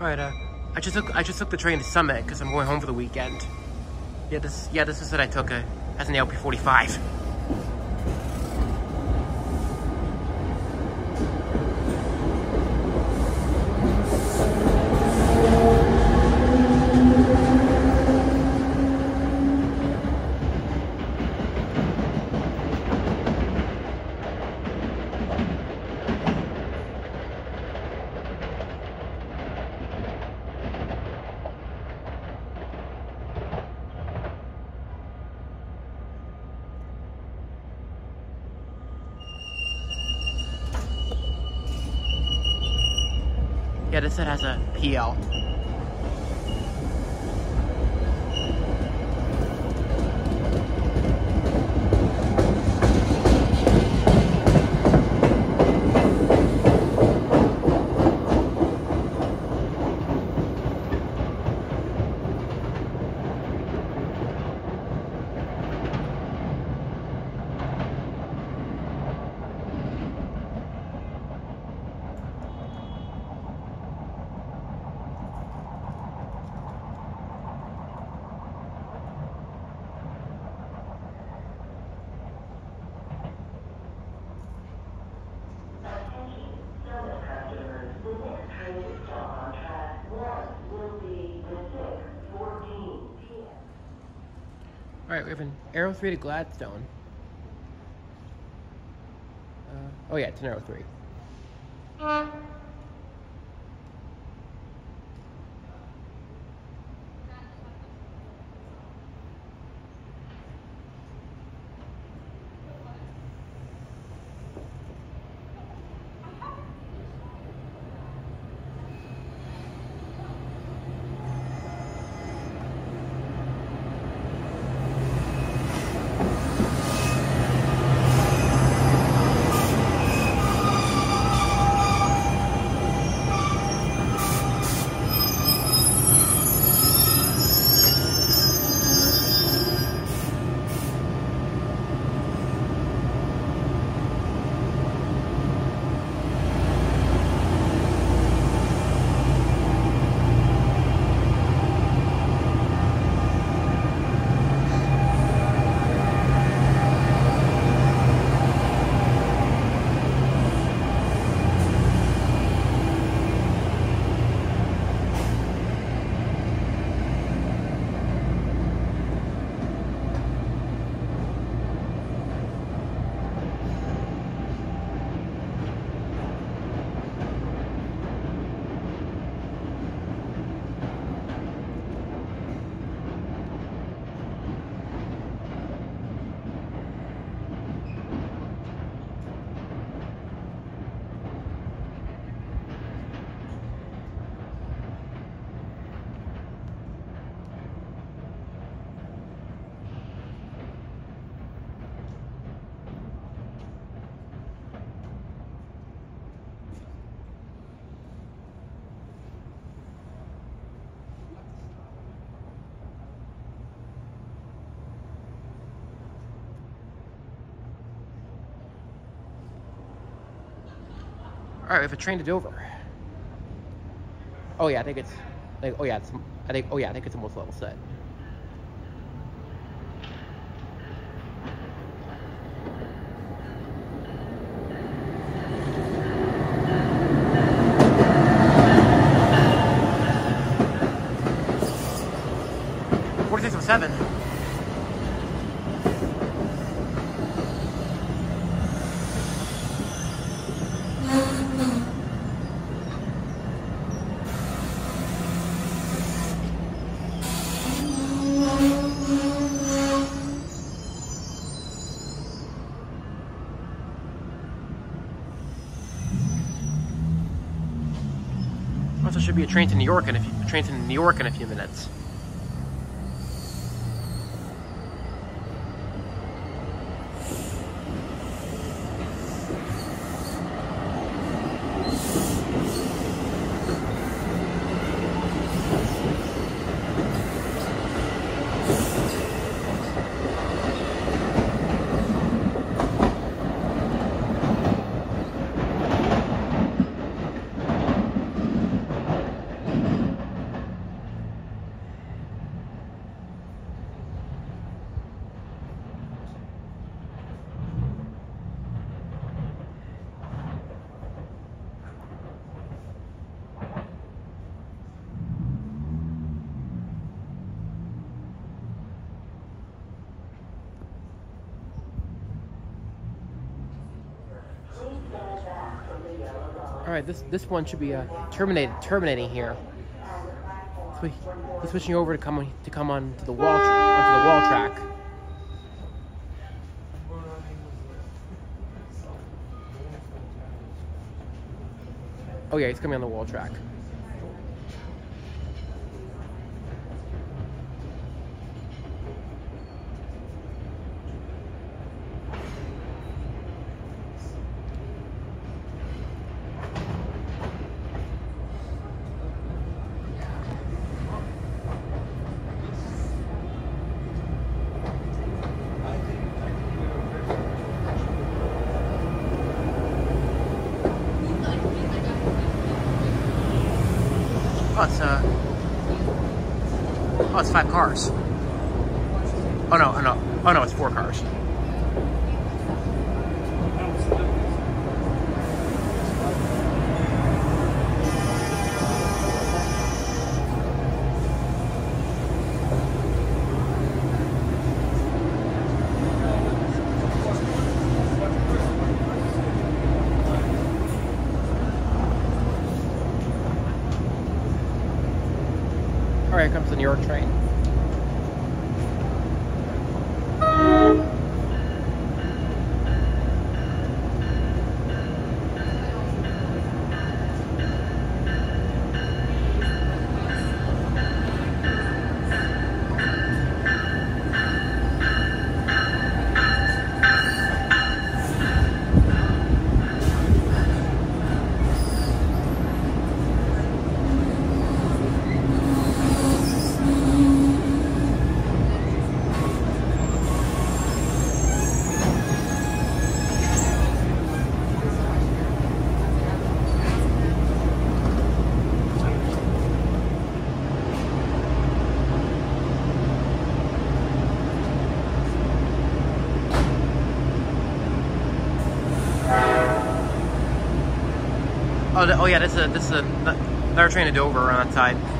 All right, uh, I just took I just took the train to Summit because I'm going home for the weekend. Yeah, this yeah this is it. I took a as an LP45. Yeah, this set has a PL. Attention, Summit customers, the next train to stop on track one will be the six fourteen PM. All right, we have an Arrow 3 to Gladstone. Uh, oh yeah, it's an Arrow 3. All right, we have a train to Dover. Oh yeah, I think it's like oh yeah, it's I think oh yeah, I think it's a multilevel set. Forty-six oh seven. Also, should be a New York in a few, train to New York in a few minutes. All right, this this one should be uh, terminated, terminating here. So he- he's switching over to come on, to come on to the wall onto the wall track. Oh yeah, he's coming on the wall track. Oh, it's uh. Oh, it's five cars. Oh no, oh no, oh no, it's four cars. The New York train. Oh, oh yeah, this is a, this is a, another train to Dover on that side.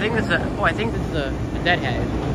I think this is a, oh, I think this is a, a deadhead.